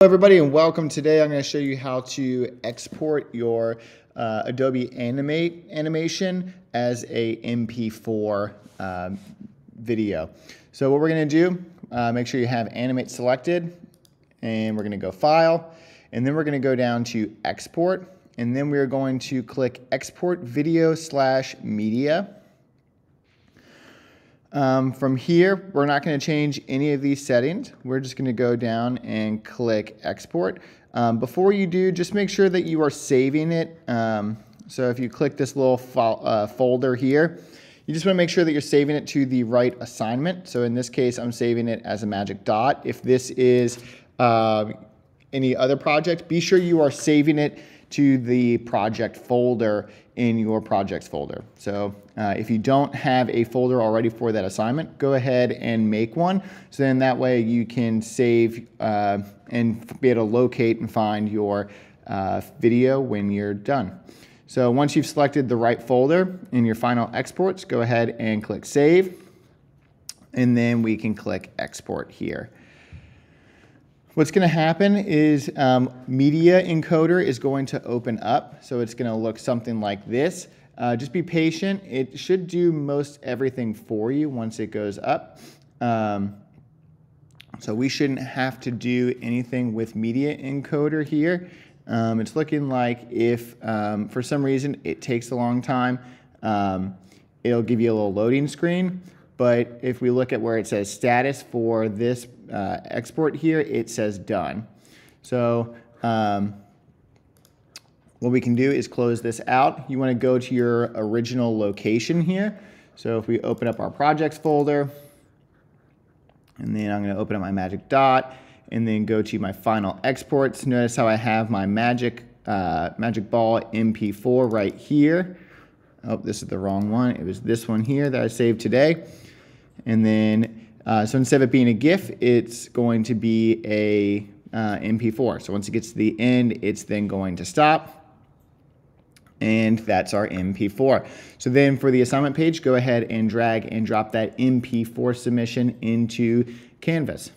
Hello everybody and welcome. Today I'm going to show you how to export your uh, Adobe Animate animation as a MP4 um, video. So what we're going to do, uh, make sure you have Animate selected and we're going to go File and then we're going to go down to Export and then we're going to click Export Video slash Media. Um, from here, we're not going to change any of these settings. We're just going to go down and click export. Um, before you do, just make sure that you are saving it. Um, so if you click this little fo uh, folder here, you just want to make sure that you're saving it to the right assignment. So in this case, I'm saving it as a magic dot. If this is uh, any other project, be sure you are saving it to the project folder in your projects folder. So uh, if you don't have a folder already for that assignment, go ahead and make one. So then that way you can save uh, and be able to locate and find your uh, video when you're done. So once you've selected the right folder in your final exports, go ahead and click Save. And then we can click Export here. What's going to happen is um, Media Encoder is going to open up. So it's going to look something like this. Uh, just be patient. It should do most everything for you once it goes up. Um, so we shouldn't have to do anything with Media Encoder here. Um, it's looking like if um, for some reason it takes a long time, um, it'll give you a little loading screen. But if we look at where it says status for this uh, export here, it says done. So um, what we can do is close this out. You want to go to your original location here. So if we open up our projects folder, and then I'm going to open up my magic dot, and then go to my final exports. Notice how I have my magic uh, magic ball MP4 right here. Oh, this is the wrong one. It was this one here that I saved today. And then, uh, so instead of it being a GIF, it's going to be a uh, MP4. So once it gets to the end, it's then going to stop. And that's our MP4. So then for the assignment page, go ahead and drag and drop that MP4 submission into Canvas.